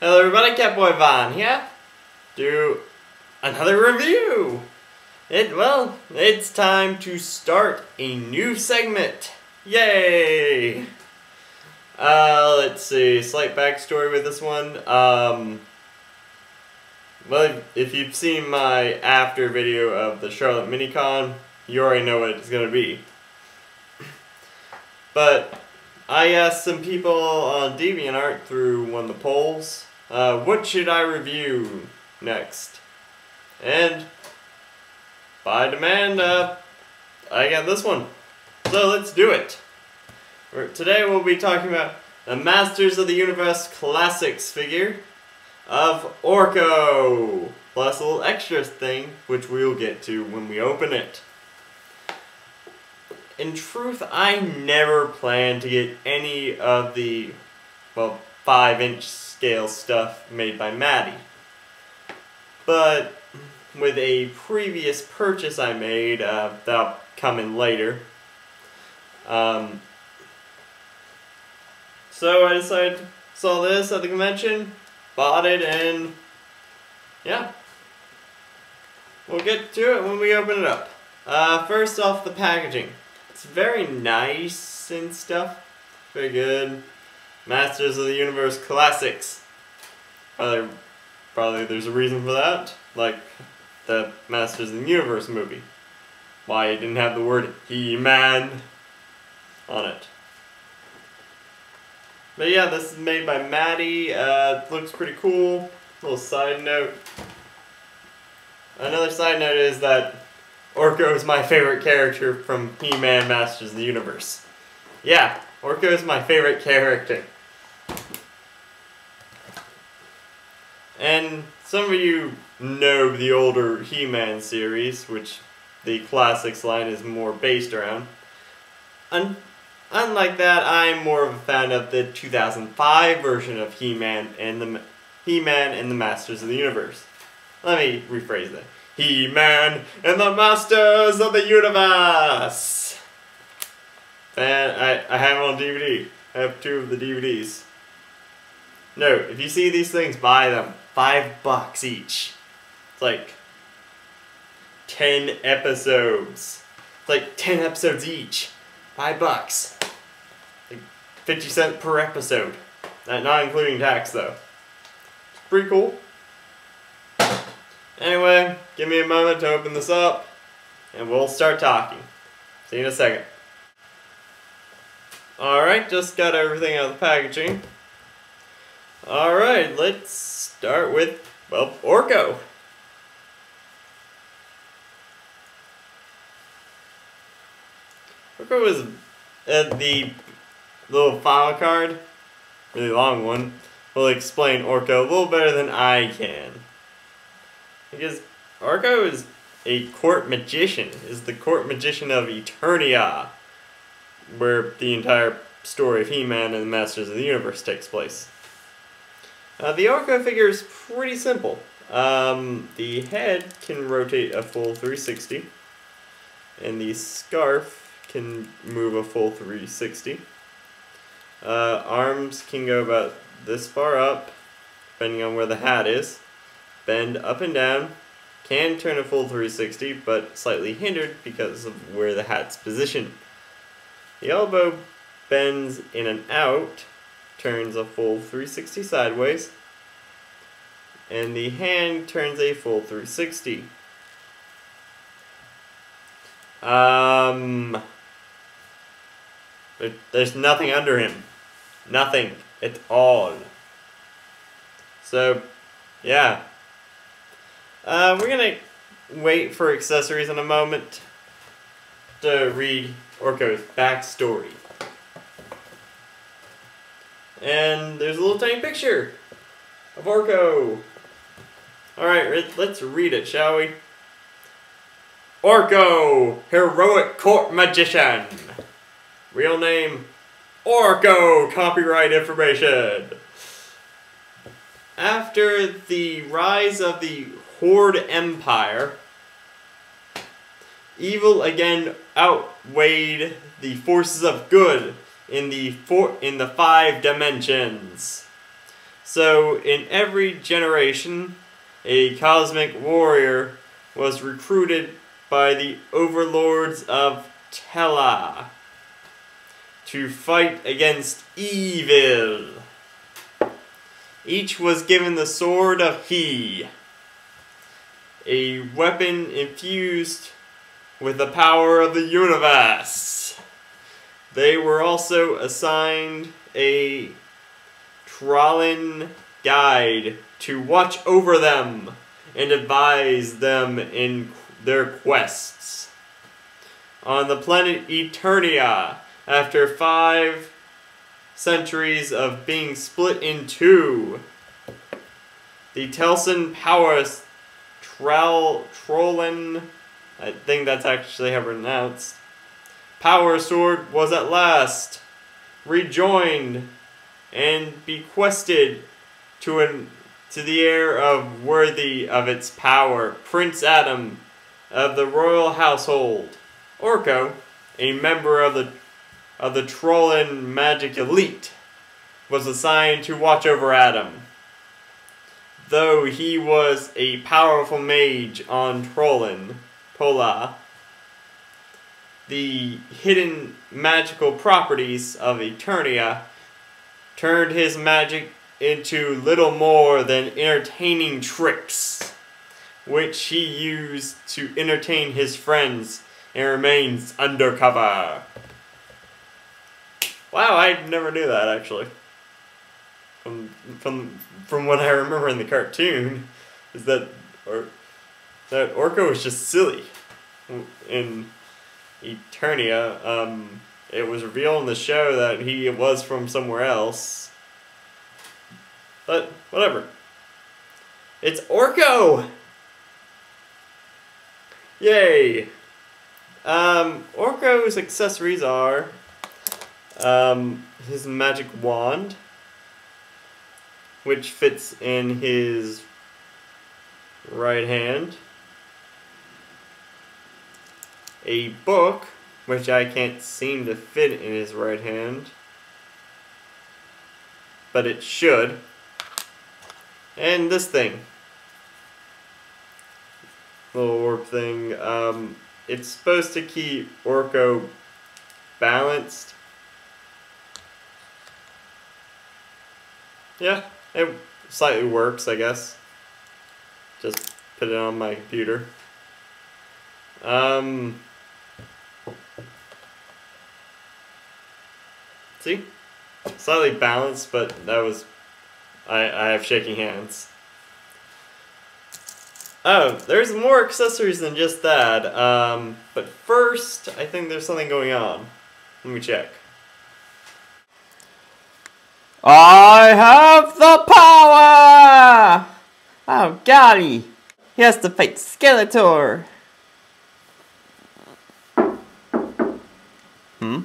Hello everybody, Catboy Van here. Do another review. It well, it's time to start a new segment. Yay! Uh, let's see, slight backstory with this one. Um, well, if you've seen my after video of the Charlotte Minicon, you already know what it's gonna be. But I asked some people on DeviantArt through one of the polls, uh, what should I review next? And by demand, uh, I got this one. So let's do it. Today we'll be talking about the Masters of the Universe Classics figure of Orko, plus a little extra thing, which we'll get to when we open it. In truth, I never planned to get any of the, well, 5-inch scale stuff made by Matty. But with a previous purchase I made, uh, that'll come in later, um, so I decided, to saw this at the convention, bought it, and yeah. We'll get to it when we open it up. Uh, first off, the packaging. It's very nice and stuff. Very good. Masters of the Universe Classics. Probably, probably there's a reason for that. Like the Masters of the Universe movie. Why it didn't have the word He-Man on it. But yeah, this is made by Matty. Uh, looks pretty cool. Little side note. Another side note is that Orko is my favorite character from He-Man Masters of the Universe. Yeah, Orko is my favorite character. And some of you know the older He-Man series, which the classics line is more based around. Un unlike that, I'm more of a fan of the 2005 version of He-Man and the He-Man and the Masters of the Universe. Let me rephrase that. He-Man and the Masters of the Universe! And I, I have it on DVD. I have two of the DVDs. No, if you see these things, buy them. Five bucks each. It's like 10 episodes. It's like 10 episodes each. Five bucks. Like 50 cents per episode. Not including tax though. It's pretty cool. Anyway, give me a moment to open this up and we'll start talking. See you in a second. Alright, just got everything out of the packaging. Alright, let's start with, well, Orko. Orko was uh, the little file card, really long one, will explain Orko a little better than I can. Because Orko is a court magician, is the court magician of Eternia, where the entire story of He-Man and the Masters of the Universe takes place. Uh, the Orko figure is pretty simple. Um, the head can rotate a full 360, and the scarf can move a full 360. Uh, arms can go about this far up, depending on where the hat is bend up and down, can turn a full 360, but slightly hindered because of where the hat's positioned. The elbow bends in and out, turns a full 360 sideways, and the hand turns a full 360. Um, there, there's nothing under him. Nothing at all. So, yeah, uh, we're gonna wait for accessories in a moment to read Orko's backstory. And there's a little tiny picture of Orko. Alright, let's read it, shall we? Orko, heroic court magician. Real name, Orko, copyright information. After the rise of the Horde Empire, evil again outweighed the forces of good in the four, in the five dimensions. So, in every generation, a cosmic warrior was recruited by the overlords of Tella to fight against evil. Each was given the sword of He, a weapon infused with the power of the universe. They were also assigned a Trollan guide to watch over them and advise them in their quests. On the planet Eternia, after five centuries of being split in two, the Telson Powers Trell Trollan, I think that's actually how pronounced, Power Sword was at last rejoined and bequested to an to the heir of worthy of its power, Prince Adam of the royal household. Orko, a member of the of the Trollan magic elite, was assigned to watch over Adam. Though he was a powerful mage on Trollan, Pola, the hidden magical properties of Eternia turned his magic into little more than entertaining tricks, which he used to entertain his friends and remains undercover. Wow, I never knew that actually. From from from what I remember in the cartoon, is that or that Orko was just silly. In Eternia, um, it was revealed in the show that he was from somewhere else. But whatever. It's Orko. Yay. Um, Orko's accessories are um, his magic wand, which fits in his right hand, a book, which I can't seem to fit in his right hand, but it should, and this thing. Little orb thing. Um, it's supposed to keep Orko balanced Yeah, it slightly works, I guess. Just put it on my computer. Um, see? Slightly balanced, but that was... I, I have shaking hands. Oh, there's more accessories than just that. Um, but first, I think there's something going on. Let me check. I have the power! Oh, he, he has to fight Skeletor. Hmm?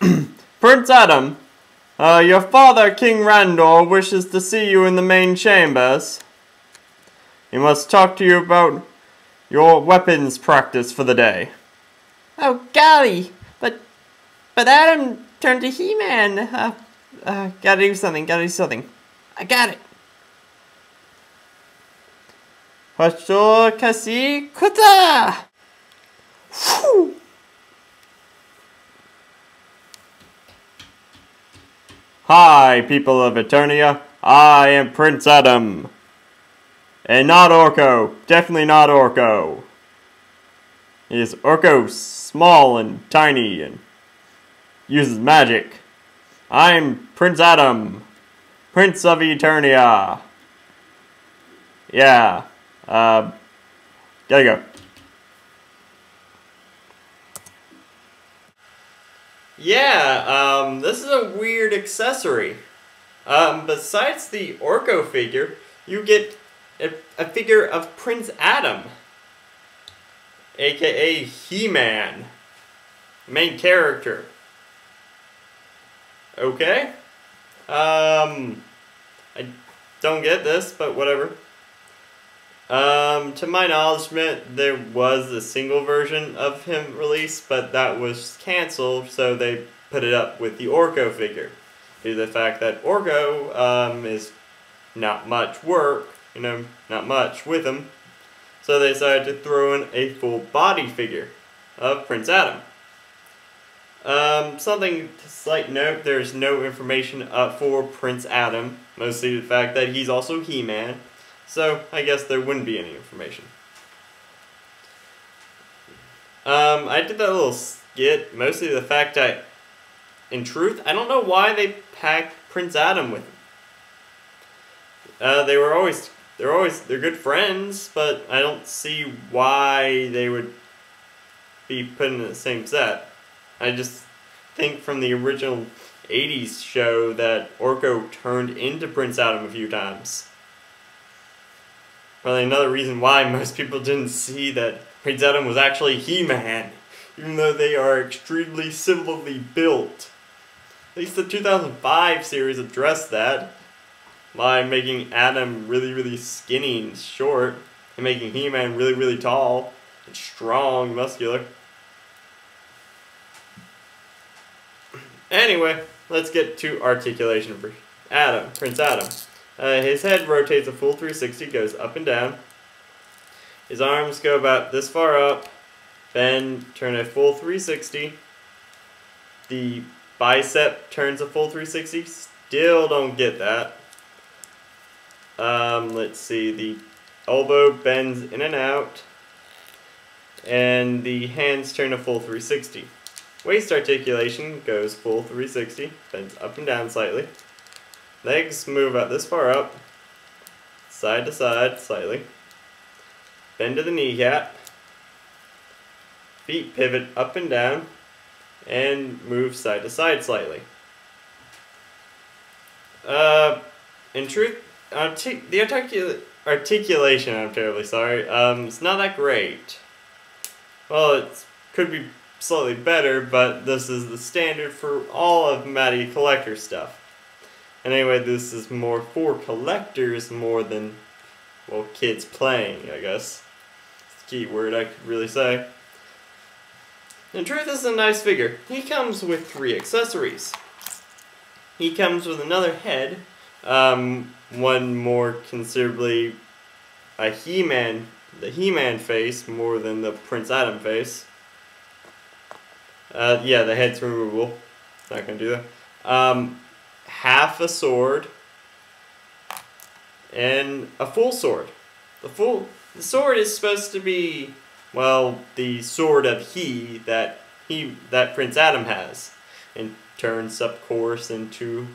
Prince Adam, uh, your father, King Randor, wishes to see you in the main chambers. He must talk to you about your weapons practice for the day. Oh, golly, but, but Adam turned to He-Man. Uh, uh, gotta do something, gotta do something. I got it. Hosho kasi kuta! Whew. Hi, people of Eternia. I am Prince Adam. And not Orko. Definitely not Orko. Is Orko small and tiny and uses magic. I'm Prince Adam, Prince of Eternia. Yeah. Uh, gotta go. Yeah, um, this is a weird accessory. Um, besides the Orko figure, you get a, a figure of Prince Adam, aka He-Man, main character. Okay. Um, I don't get this, but whatever. Um, to my knowledge, there was a single version of him released, but that was canceled, so they put it up with the Orko figure. due to the fact that Orko um, is not much work, you know, not much with him. So they decided to throw in a full body figure of Prince Adam. Um, something to slight note, there's no information up for Prince Adam, mostly the fact that he's also He-Man, so I guess there wouldn't be any information. Um, I did that little skit, mostly the fact that, in truth, I don't know why they packed Prince Adam with them. Uh, they were always, they're always, they're good friends, but I don't see why they would be put in the same set. I just think from the original 80s show that Orko turned into Prince Adam a few times. Probably another reason why most people didn't see that Prince Adam was actually He-Man, even though they are extremely similarly built. At least the 2005 series addressed that by making Adam really, really skinny and short, and making He-Man really, really tall and strong, muscular. Anyway, let's get to articulation for Adam, Prince Adam. Uh, his head rotates a full 360, goes up and down. His arms go about this far up, then turn a full 360. The bicep turns a full 360. Still don't get that. Um, let's see, the elbow bends in and out. And the hands turn a full 360. Waist articulation goes full 360, bends up and down slightly. Legs move out this far up, side to side slightly. Bend to the kneecap. Feet pivot up and down, and move side to side slightly. Uh, in truth, the articula articulation, I'm terribly sorry, um, it's not that great. Well, it could be slightly better, but this is the standard for all of Matty Collector stuff. And anyway, this is more for collectors more than, well, kids playing, I guess. It's the key word I could really say. In truth, is a nice figure. He comes with three accessories. He comes with another head, um, one more considerably a He-Man, the He-Man face more than the Prince Adam face. Uh, yeah, the head's removable. Not gonna do that. Um, half a sword and a full sword. The full the sword is supposed to be well the sword of he that he that Prince Adam has, and turns of course into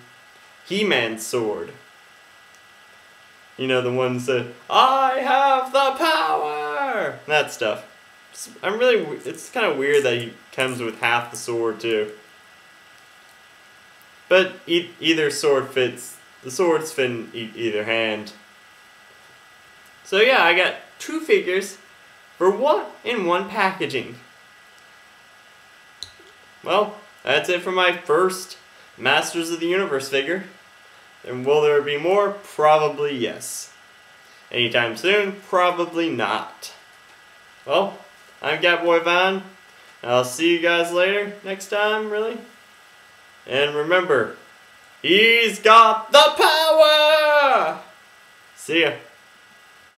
He-Man's sword. You know the ones that I have the power that stuff. I'm really. It's kind of weird that he comes with half the sword too. But e either sword fits. The swords fit in e either hand. So yeah, I got two figures for what in one packaging. Well, that's it for my first Masters of the Universe figure. And will there be more? Probably yes. Anytime soon? Probably not. Well, I'm Catboy Van. I'll see you guys later, next time, really. And remember, he's got the power! See ya.